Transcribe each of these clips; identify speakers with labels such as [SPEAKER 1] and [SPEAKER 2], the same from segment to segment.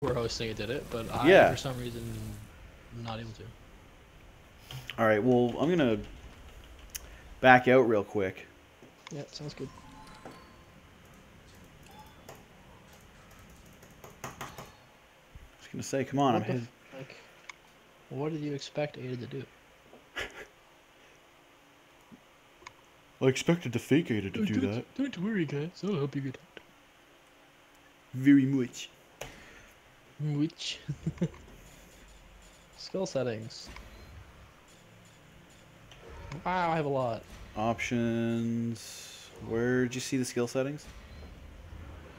[SPEAKER 1] were hosting it did it, but I,
[SPEAKER 2] Yeah.
[SPEAKER 1] for some reason, am not able to.
[SPEAKER 2] All right. Well, I'm gonna back out real quick.
[SPEAKER 1] Yeah, sounds good.
[SPEAKER 2] I was gonna say, come on, I'm
[SPEAKER 1] What the like, what did you expect Ada to do?
[SPEAKER 2] I expected the fake Ada to oh, do that.
[SPEAKER 1] Don't worry, guys. I'll help you get out.
[SPEAKER 2] Very much.
[SPEAKER 1] Which? Skill settings. Wow, I have a lot.
[SPEAKER 2] Options. Where'd you see the skill settings?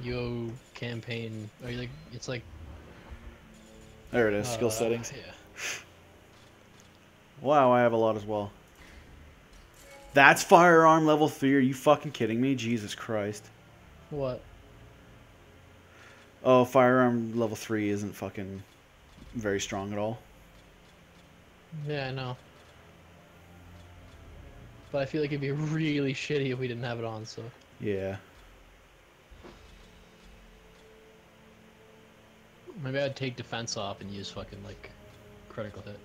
[SPEAKER 1] Yo, campaign. Are you like? It's like.
[SPEAKER 2] There it is. skill
[SPEAKER 1] uh,
[SPEAKER 2] settings.
[SPEAKER 1] Yeah.
[SPEAKER 2] Wow, I have a lot as well. That's firearm level three. Are you fucking kidding me? Jesus Christ.
[SPEAKER 1] What?
[SPEAKER 2] Oh, firearm level three isn't fucking very strong at all.
[SPEAKER 1] Yeah, I know. But I feel like it'd be really shitty if we didn't have it on. So.
[SPEAKER 2] Yeah.
[SPEAKER 1] Maybe I'd take defense off and use fucking like critical hit.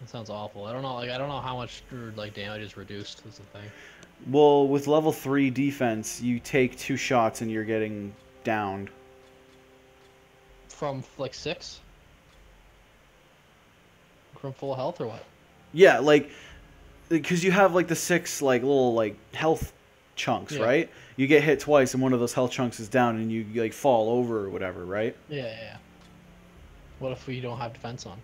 [SPEAKER 1] That sounds awful. I don't know. Like I don't know how much like damage is reduced. Is the thing.
[SPEAKER 2] Well, with level three defense, you take two shots and you're getting downed.
[SPEAKER 1] From like six. From full health or what?
[SPEAKER 2] Yeah, like because you have like the six like little like health chunks,
[SPEAKER 1] Yeah.
[SPEAKER 2] right? You get hit twice and one of those health chunks is down and you like fall over or whatever, right?
[SPEAKER 1] Yeah, yeah. yeah. What if we don't have defense on?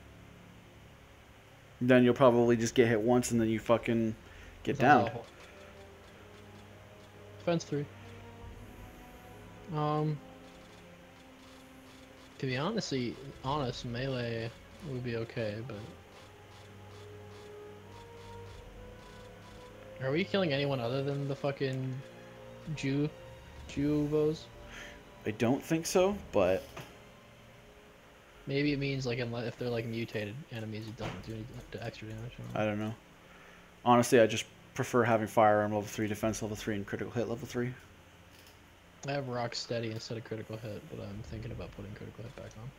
[SPEAKER 2] Then you'll probably just get hit once and then you fucking get down.
[SPEAKER 1] Defense three. Um. To be honestly honest, melee would be okay, but. Are we killing anyone other than the fucking Jew, J'avos?
[SPEAKER 2] I don't think so, but
[SPEAKER 1] Maybe it means like if they're like mutated enemies, it doesn't do any extra damage. I don't know.
[SPEAKER 2] I don't know. Honestly, I just prefer having firearm level three, defense level three, and critical hit level three.
[SPEAKER 1] I have rock steady instead of critical hit, but I'm thinking about putting critical hit back on.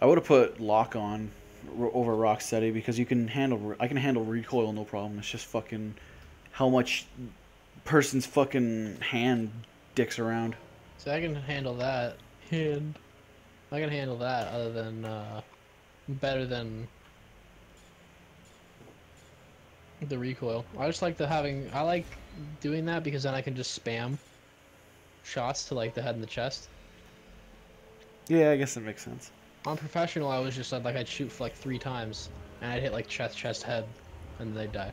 [SPEAKER 2] I would have put lock on r- over rock steady because you can handle. I can handle recoil no problem. It's just fucking how much person's fucking hand dicks around.
[SPEAKER 1] So I can handle that. hand. I can handle that other than uh better than the recoil. I just like the having I like doing that because then I can just spam shots to like the head and the chest.
[SPEAKER 2] Yeah, I guess that makes sense.
[SPEAKER 1] On professional I was just like I'd shoot for like three times and I'd hit like chest, chest, head, and they'd die.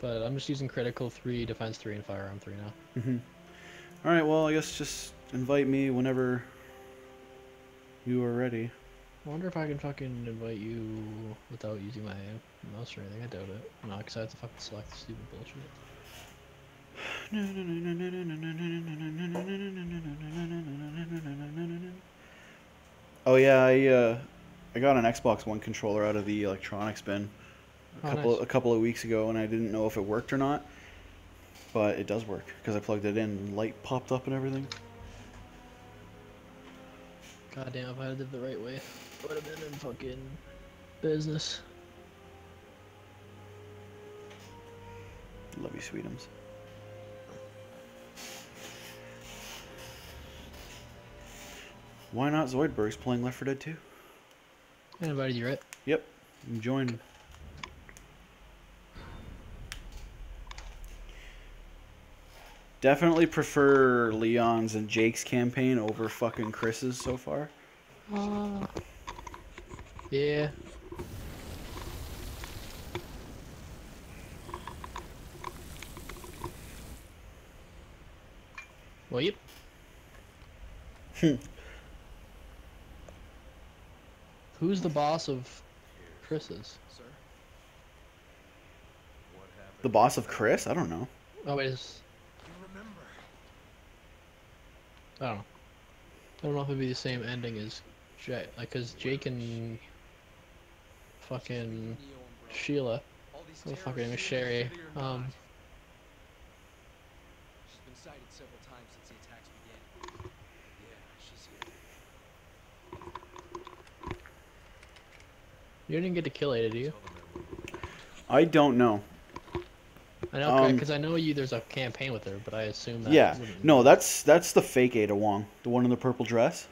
[SPEAKER 1] But I'm just using critical three, defense three, and firearm three now.
[SPEAKER 2] hmm All right. Well, I guess just invite me whenever you are ready.
[SPEAKER 1] I wonder if I can fucking invite you without using my mouse or anything. I doubt it. No, because I have to fucking select the stupid bullshit.
[SPEAKER 2] Oh yeah, I uh, I got an Xbox One controller out of the electronics bin a
[SPEAKER 1] Oh,
[SPEAKER 2] couple
[SPEAKER 1] nice.
[SPEAKER 2] a couple of weeks ago, and I didn't know if it worked or not. But it does work because I plugged it in, and light popped up and everything.
[SPEAKER 1] God damn, if I had it the right way, would have been in fucking business.
[SPEAKER 2] Love you, Sweetums. Why not Zoidberg's playing Left 4 Dead 2?
[SPEAKER 1] I invited you, right?
[SPEAKER 2] Yep, join. Definitely prefer Leon's and Jake's campaign over fucking Chris's so far.
[SPEAKER 1] Uh, yeah. Well, yep. Hmm. Who's the boss of Chris's?
[SPEAKER 3] Sir?
[SPEAKER 2] The boss of Chris? I don't know.
[SPEAKER 1] Oh, wait, is I don't know. I don't know if it'd be the same ending as Jake, like, cause Jake and fucking Sheila. What the fuck her name is Sherry. Um.
[SPEAKER 3] She's been sighted several times since the attacks began. Yeah, she's here.
[SPEAKER 1] You didn't get to kill Ada, do you?
[SPEAKER 2] I don't know.
[SPEAKER 1] I know because um, I know you. There's a campaign with her, but I assume. That
[SPEAKER 2] yeah, no, that's that's the fake Ada Wong, the one in the purple dress.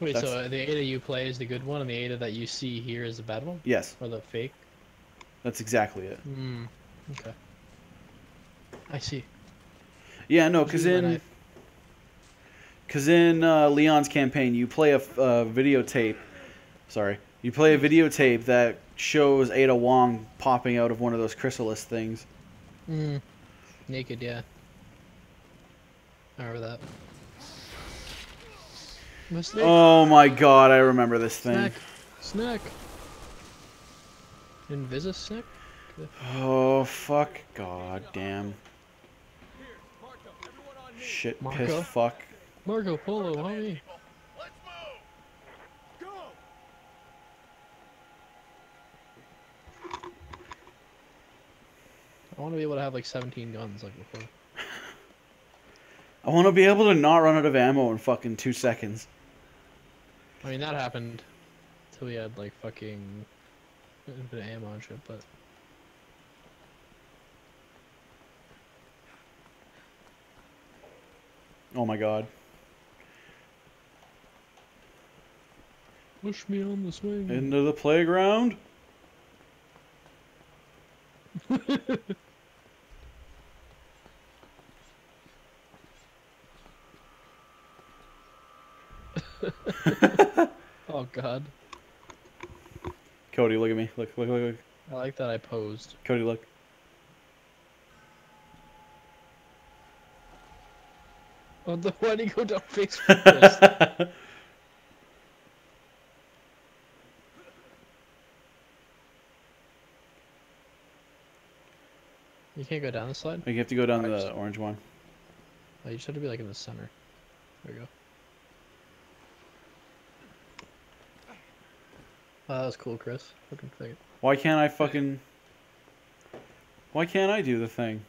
[SPEAKER 1] Wait,
[SPEAKER 2] that's-
[SPEAKER 1] so the Ada you play is the good one, and the Ada that you see here is the bad one,
[SPEAKER 2] Yes,
[SPEAKER 1] or the fake?
[SPEAKER 2] that's exactly it.
[SPEAKER 1] Hmm. Okay. I see.
[SPEAKER 2] Yeah, no, because in because in uh, Leon's campaign, you play a uh, videotape. Sorry, you play a videotape that shows Ada Wong popping out of one of those chrysalis things.
[SPEAKER 1] Hmm. Naked, yeah. I remember that.
[SPEAKER 2] Oh my god, I remember this thing.
[SPEAKER 1] snack. Snack. Invisa snack.
[SPEAKER 2] Oh fuck, god damn. Shit,
[SPEAKER 1] Marco?
[SPEAKER 2] piss, fuck.
[SPEAKER 1] Marco Polo, homie. I want to be able to have like 17 guns like before.
[SPEAKER 2] I want to be able to not run out of ammo in fucking two seconds.
[SPEAKER 1] I mean, that happened until we had like fucking infinite ammo and shit, but.
[SPEAKER 2] Oh my god.
[SPEAKER 1] Push me on the swing.
[SPEAKER 2] Into the playground?
[SPEAKER 1] oh god.
[SPEAKER 2] Cody, look at me. Look, look, look, look.
[SPEAKER 1] I like that I posed.
[SPEAKER 2] Cody, look.
[SPEAKER 1] Oh, the, why did he go down face first? you can't go down the slide?
[SPEAKER 2] you have to go down the orange one.
[SPEAKER 1] Oh, you just have to be like in the center. There we go. Oh, that was cool, Chris. Fucking fake.
[SPEAKER 2] Why can't I fucking... Why can't I do the thing?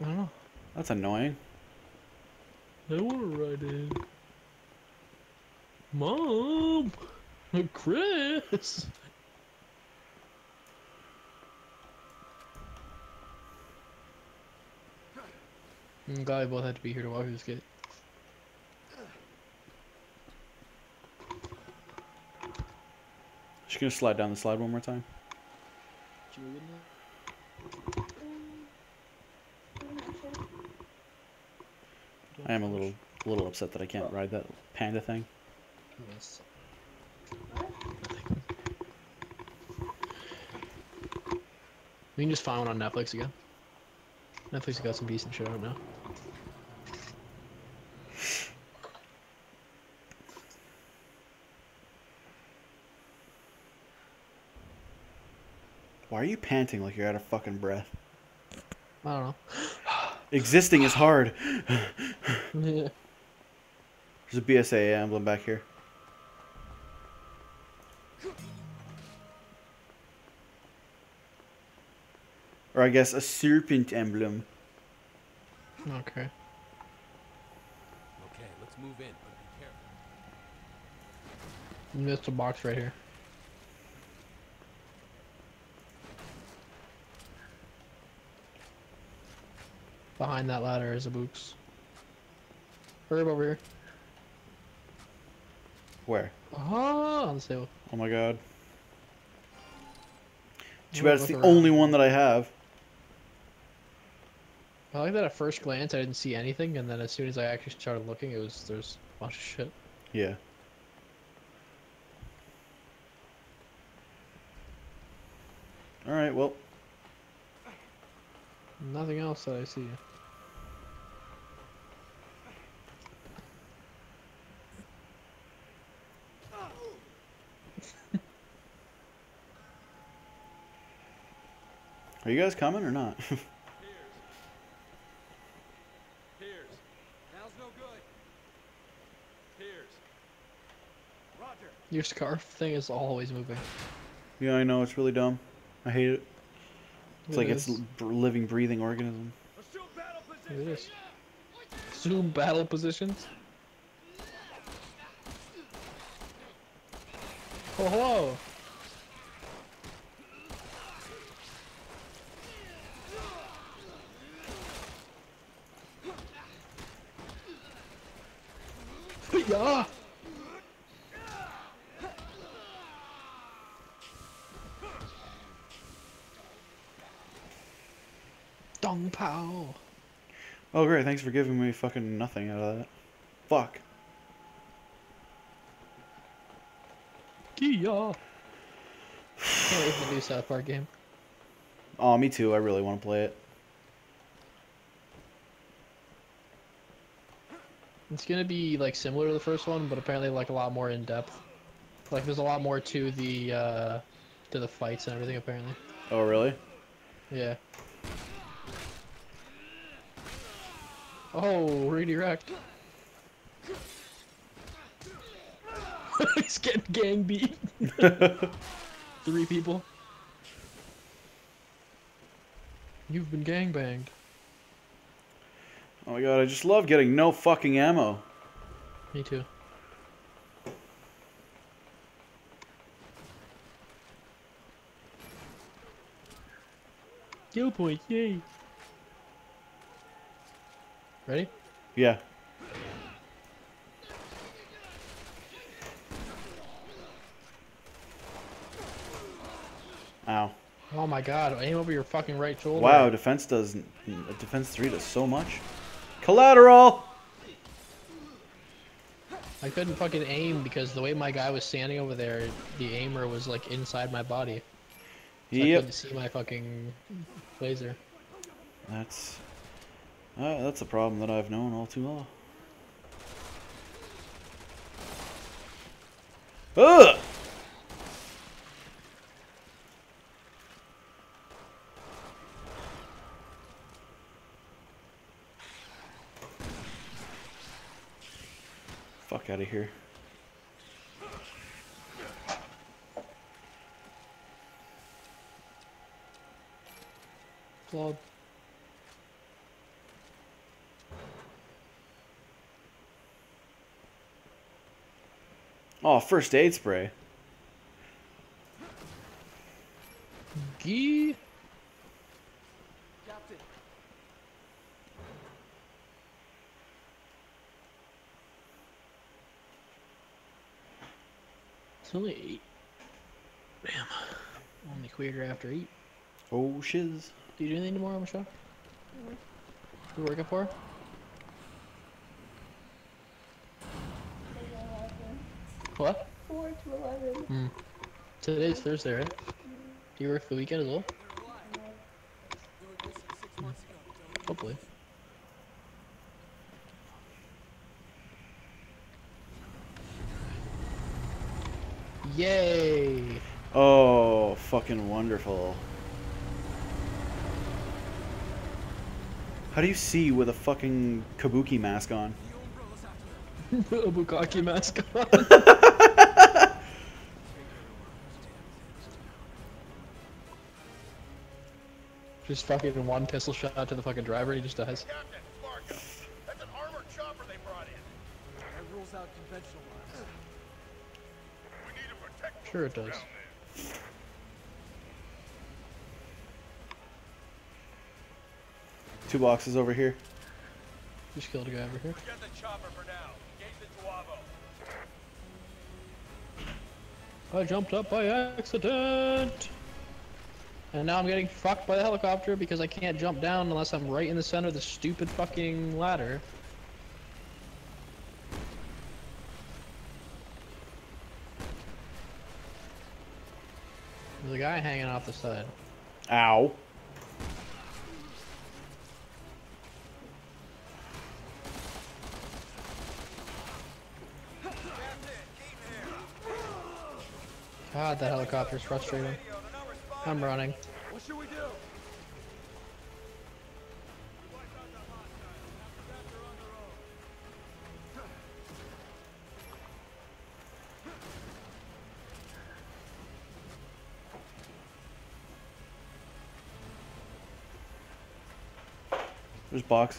[SPEAKER 1] I don't know.
[SPEAKER 2] That's annoying.
[SPEAKER 1] I want to ride in. Mom! Chris! I'm glad we both had to be here to walk this gate.
[SPEAKER 2] Just gonna slide down the slide one more time. I am a little, a little upset that I can't ride that panda thing.
[SPEAKER 1] Yes. We can just find one on Netflix again. Netflix has got some decent shit out now.
[SPEAKER 2] Why are you panting like you're out of fucking breath?
[SPEAKER 1] I don't know.
[SPEAKER 2] Existing is hard.
[SPEAKER 1] Yeah.
[SPEAKER 2] There's a BSAA emblem back here. Or I guess a serpent emblem.
[SPEAKER 1] Okay.
[SPEAKER 3] Okay, let's move in, but be careful.
[SPEAKER 1] You missed a box right here. Behind that ladder is a books. Herb over here.
[SPEAKER 2] Where?
[SPEAKER 1] Ah, on the table.
[SPEAKER 2] Oh my god. Too bad it's the
[SPEAKER 1] around.
[SPEAKER 2] only one that I have.
[SPEAKER 1] I like that at first glance I didn't see anything, and then as soon as I actually started looking, it was there's a bunch of shit.
[SPEAKER 2] Yeah. Alright, well,
[SPEAKER 1] Nothing else that I see.
[SPEAKER 2] are you guys coming or not?
[SPEAKER 3] Piers. Piers. Now's no good. Piers. Roger.
[SPEAKER 1] Your scarf thing is always moving.
[SPEAKER 2] yeah, I know, it's really dumb. I hate it. It's
[SPEAKER 1] It
[SPEAKER 2] like it's
[SPEAKER 1] is.
[SPEAKER 2] a b- living, breathing organism.
[SPEAKER 3] Assume battle
[SPEAKER 1] It
[SPEAKER 3] position.
[SPEAKER 1] is. Zoom battle positions. Oh, hello. Yeah. Dong Pao.
[SPEAKER 2] Oh great, thanks for giving me fucking nothing out of that. Fuck.
[SPEAKER 1] Kia. Can't wait for the new South Park game.
[SPEAKER 2] Oh, me too. I really want to play it.
[SPEAKER 1] It's gonna be like similar to the first one, but apparently like a lot more in depth. Like there's a lot more to the uh to the fights and everything apparently.
[SPEAKER 2] Oh really?
[SPEAKER 1] Yeah. Oh, redirect. He's getting gang beat. Three people. You've been gang banged.
[SPEAKER 2] Oh my god, I just love getting no fucking ammo.
[SPEAKER 1] Me too. Kill point, yay! Ready?
[SPEAKER 2] Yeah. Ow.
[SPEAKER 1] Oh my god, aim over your fucking right shoulder.
[SPEAKER 2] Wow, defense does defense 3 does so much. Collateral.
[SPEAKER 1] I couldn't fucking aim because the way my guy was standing over there, the aimer was like inside my body. So I
[SPEAKER 2] Yep.
[SPEAKER 1] couldn't see my fucking laser.
[SPEAKER 2] That's that's a problem that I've known all too well. Ugh! Fuck out of here.
[SPEAKER 1] Claude.
[SPEAKER 2] Oh, first aid spray.
[SPEAKER 1] Gee.
[SPEAKER 3] Captain,
[SPEAKER 1] It's only eight. Damn. Only queer after eight.
[SPEAKER 2] Oh shiz.
[SPEAKER 1] Do you do anything tomorrow, Michelle? Mm-hmm. You working for? What?
[SPEAKER 4] Four to eleven.
[SPEAKER 1] Hmm. Today's Thursday, right? Do you work the weekend as well? Hopefully. Yay!
[SPEAKER 2] Oh, fucking wonderful. How do you see with a fucking kabuki mask on?
[SPEAKER 1] A Bukaki mask on. Just fucking one pistol shot to the fucking driver and he just dies.
[SPEAKER 3] Captain, Markham. That's an armored chopper they brought in. That rules out conventional ones. We need to protect
[SPEAKER 1] Sure it does.
[SPEAKER 2] Two boxes over here.
[SPEAKER 1] Just killed a guy over here.
[SPEAKER 3] The chopper for now. Engage the J'avo.
[SPEAKER 1] I jumped up by accident! And now I'm getting fucked by the helicopter because I can't jump down unless I'm right in the center of the stupid fucking ladder. There's a guy hanging off the side.
[SPEAKER 2] Ow.
[SPEAKER 1] God, that helicopter's frustrating. I'm running.
[SPEAKER 3] What should we do?
[SPEAKER 2] There's boxes.